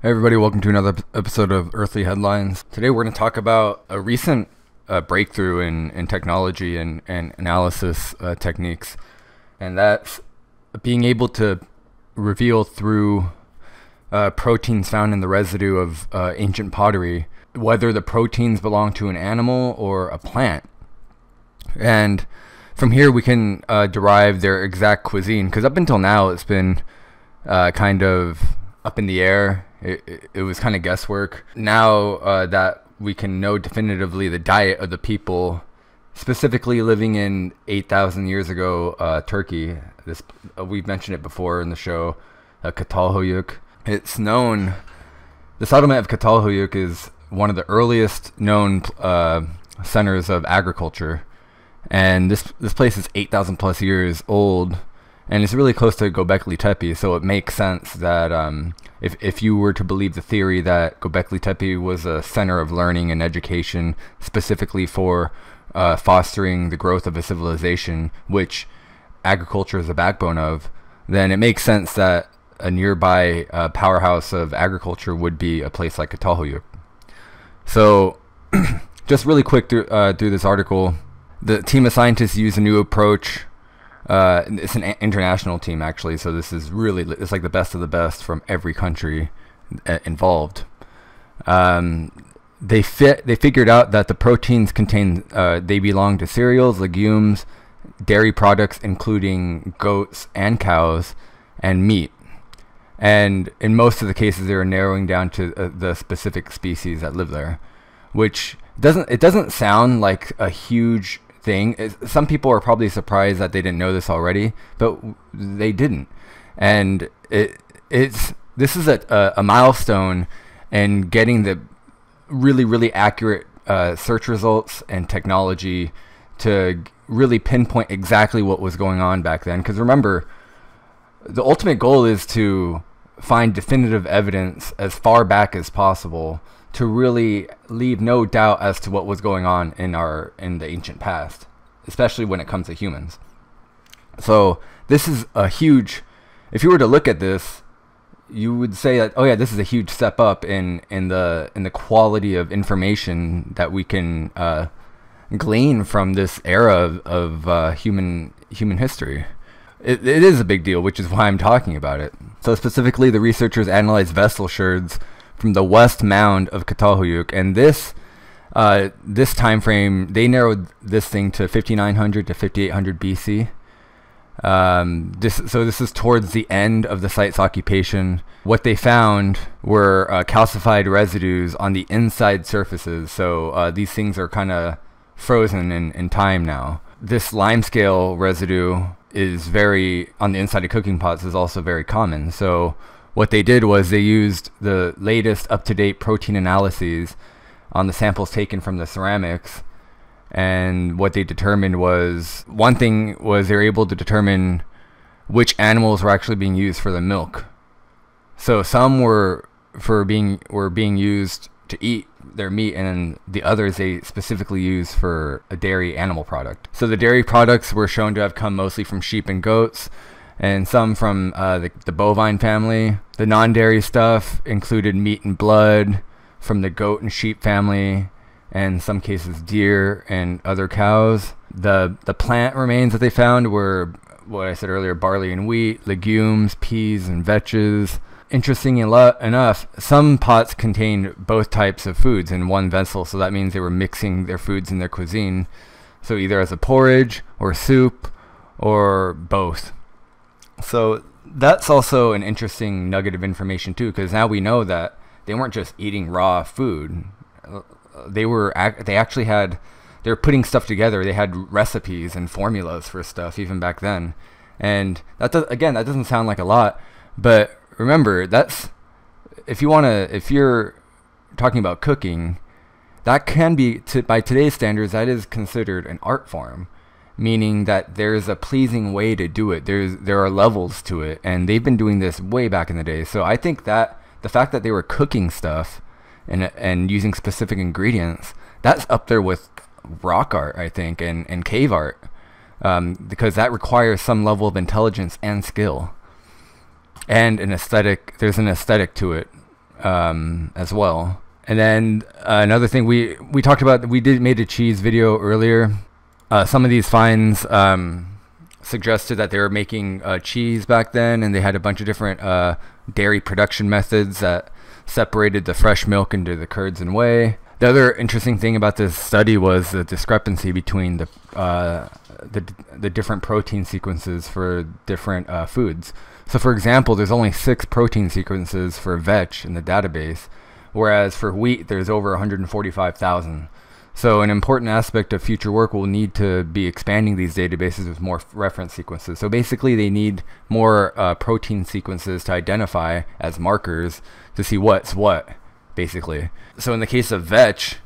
Hey everybody, welcome to another episode of Earthly Headlines. Today we're going to talk about a recent uh, breakthrough in, in technology and, and analysis uh, techniques, and that's being able to reveal through uh, proteins found in the residue of uh, ancient pottery whether the proteins belong to an animal or a plant. And from here we can uh, derive their exact cuisine, because up until now it's been uh, kind of up in the air it, it, it was kind of guesswork. Now uh, that we can know definitively the diet of the people, specifically living in 8,000 years ago uh, Turkey, this uh, we've mentioned it before in the show, uh, Çatalhöyük. It's known, the settlement of Çatalhöyük is one of the earliest known uh, centers of agriculture. And this this place is 8,000 plus years old and it's really close to Göbekli Tepe, so it makes sense that um, if if you were to believe the theory that Göbekli Tepe was a center of learning and education specifically for uh, fostering the growth of a civilization, which agriculture is the backbone of, then it makes sense that a nearby uh, powerhouse of agriculture would be a place like Çatalhöyük. So, just really quick through, uh, through this article, the team of scientists use a new approach uh, it's an international team actually, so this is really it's like the best of the best from every country uh, involved. Um, they fit. They figured out that the proteins contain uh, they belong to cereals, legumes, dairy products, including goats and cows, and meat. And in most of the cases, they are narrowing down to uh, the specific species that live there, which doesn't it doesn't sound like a huge thing. Some people are probably surprised that they didn't know this already, but they didn't. And it it's this is a, a, a milestone in getting the really really accurate uh, search results and technology to really pinpoint exactly what was going on back then. Because remember, the ultimate goal is to find definitive evidence as far back as possible to really leave no doubt as to what was going on in our in the ancient past, especially when it comes to humans. So this is a huge. If you were to look at this, you would say that oh yeah, this is a huge step up in in the in the quality of information that we can uh, glean from this era of, of uh, human human history. It, it is a big deal, which is why I'm talking about it. So specifically, the researchers analyzed vessel sherds from the west mound of Çatalhöyük, and this uh, this time frame they narrowed this thing to 5900 to 5800 BC. Um, this, so this is towards the end of the site's occupation. What they found were uh, calcified residues on the inside surfaces. So uh, these things are kind of frozen in, in time now. This limescale residue is very on the inside of cooking pots is also very common. So what they did was they used the latest up-to-date protein analyses on the samples taken from the ceramics and what they determined was one thing was they were able to determine which animals were actually being used for the milk so some were for being were being used to eat their meat and the others they specifically used for a dairy animal product so the dairy products were shown to have come mostly from sheep and goats and some from uh, the, the bovine family. The non-dairy stuff included meat and blood from the goat and sheep family, and some cases deer and other cows. The the plant remains that they found were what I said earlier: barley and wheat, legumes, peas and vetches. Interesting enough, some pots contained both types of foods in one vessel, so that means they were mixing their foods in their cuisine. So either as a porridge or soup or both. So that's also an interesting nugget of information too, because now we know that they weren't just eating raw food. They were they actually had they were putting stuff together. They had recipes and formulas for stuff even back then. And that does, again, that doesn't sound like a lot, but remember that's if you want to if you're talking about cooking, that can be to, by today's standards that is considered an art form meaning that there's a pleasing way to do it. There's there are levels to it, and they've been doing this way back in the day. So I think that the fact that they were cooking stuff and and using specific ingredients, that's up there with rock art, I think, and and cave art, um, because that requires some level of intelligence and skill, and an aesthetic. There's an aesthetic to it. um, as well. And then uh, another thing we we talked about we did made a cheese video earlier. Uh, some of these finds um, suggested that they were making uh, cheese back then, and they had a bunch of different uh, dairy production methods that separated the fresh milk into the curds and whey. The other interesting thing about this study was the discrepancy between the uh, the, the different protein sequences for different uh, foods. So, for example, there's only six protein sequences for vetch in the database, whereas for wheat there's over 145,000. So, an important aspect of future work will need to be expanding these databases with more reference sequences. So, basically, they need more uh, protein sequences to identify as markers to see what's what, basically. So, in the case of vetch,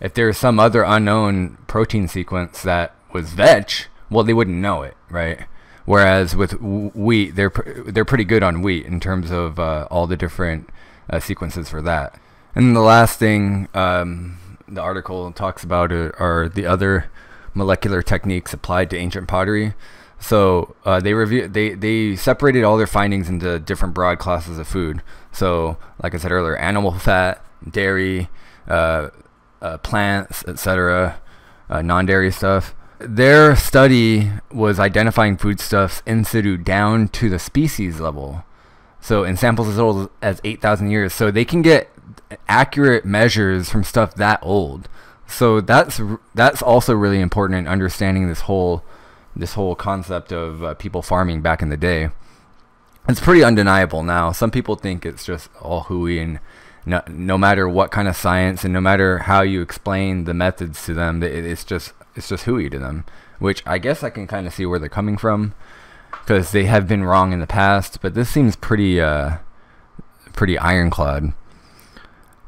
if there's some other unknown protein sequence that was vetch, well, they wouldn't know it, right? Whereas with wheat, they're they're pretty good on wheat in terms of uh, all the different uh, sequences for that. And the last thing um, the article talks about are the other molecular techniques applied to ancient pottery. So uh, they review they they separated all their findings into different broad classes of food. So like I said earlier, animal fat, dairy, uh, uh, plants, etc., uh, non-dairy stuff. Their study was identifying foodstuffs in situ down to the species level. So in samples as old as 8,000 years. So they can get accurate measures from stuff that old. So that's that's also really important in understanding this whole this whole concept of uh, people farming back in the day. It's pretty undeniable now. Some people think it's just all hooey and no, no matter what kind of science and no matter how you explain the methods to them, it's just it's just hooey to them. Which I guess I can kind of see where they're coming from, because they have been wrong in the past. But this seems pretty uh, pretty ironclad.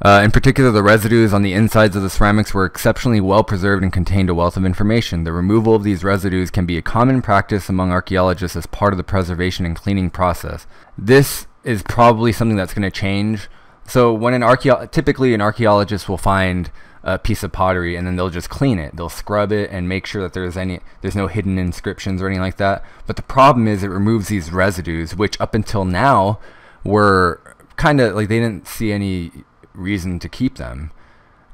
Uh, in particular, the residues on the insides of the ceramics were exceptionally well preserved and contained a wealth of information. The removal of these residues can be a common practice among archaeologists as part of the preservation and cleaning process. This is probably something that's going to change so when an typically an archaeologist will find a piece of pottery and then they'll just clean it. They'll scrub it and make sure that there's any there's no hidden inscriptions or anything like that. But the problem is it removes these residues, which up until now were kind of like they didn't see any reason to keep them.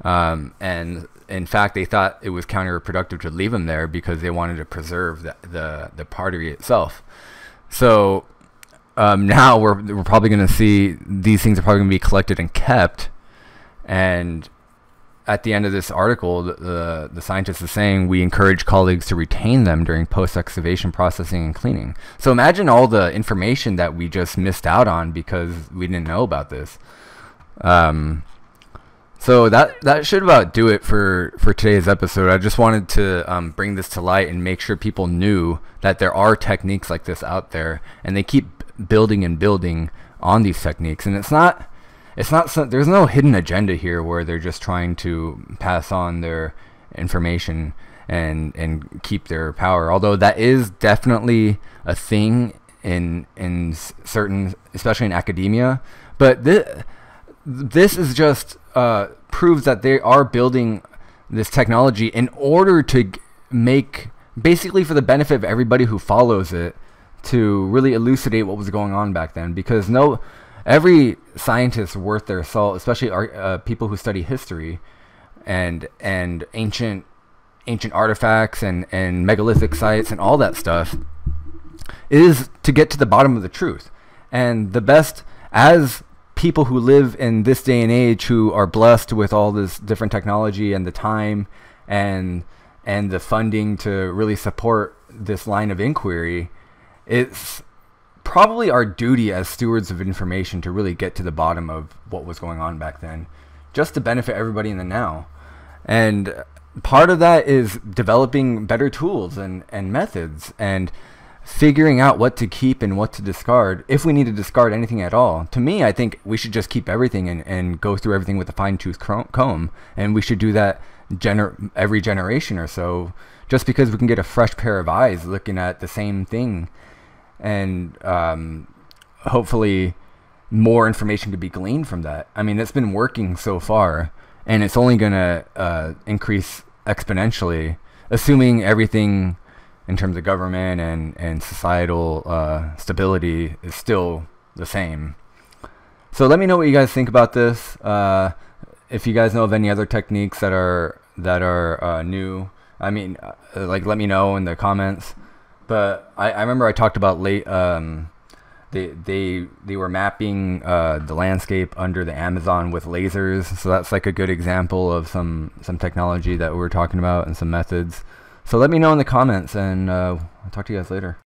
Um, and in fact, they thought it was counterproductive to leave them there because they wanted to preserve the the, the pottery itself. So um, now we're we're probably going to see these things are probably going to be collected and kept, and at the end of this article, the, the, the scientist is saying we encourage colleagues to retain them during post excavation processing and cleaning. So imagine all the information that we just missed out on because we didn't know about this. Um, so that that should about do it for for today's episode. I just wanted to um, bring this to light and make sure people knew that there are techniques like this out there, and they keep building and building on these techniques. And it's not it's not there's no hidden agenda here where they're just trying to pass on their information and and keep their power. Although that is definitely a thing in in certain, especially in academia. But this this is just uh, proves that they are building this technology in order to make basically for the benefit of everybody who follows it to really elucidate what was going on back then. Because no every scientist worth their salt especially uh, people who study history and and ancient ancient artifacts and and megalithic sites and all that stuff is to get to the bottom of the truth. And the best as people who live in this day and age who are blessed with all this different technology and the time and and the funding to really support this line of inquiry, it's probably our duty as stewards of information to really get to the bottom of what was going on back then, just to benefit everybody in the now. And part of that is developing better tools and, and methods and figuring out what to keep and what to discard if we need to discard anything at all to me i think we should just keep everything and, and go through everything with a fine-tooth comb. And we should do that gener- every generation or so just because we can get a fresh pair of eyes looking at the same thing. And um, hopefully more information could be gleaned from that. I mean it's been working so far and it's only going to uh, increase exponentially assuming everything in terms of government and, and societal uh, stability is still the same. so let me know what you guys think about this. Uh, if you guys know of any other techniques that are that are uh, new, I mean, uh, like let me know in the comments. But I, I remember I talked about late. Um, they they they were mapping uh, the landscape under the Amazon with lasers. So that's like a good example of some some technology that we were talking about and some methods. So let me know in the comments, and uh, I'll talk to you guys later.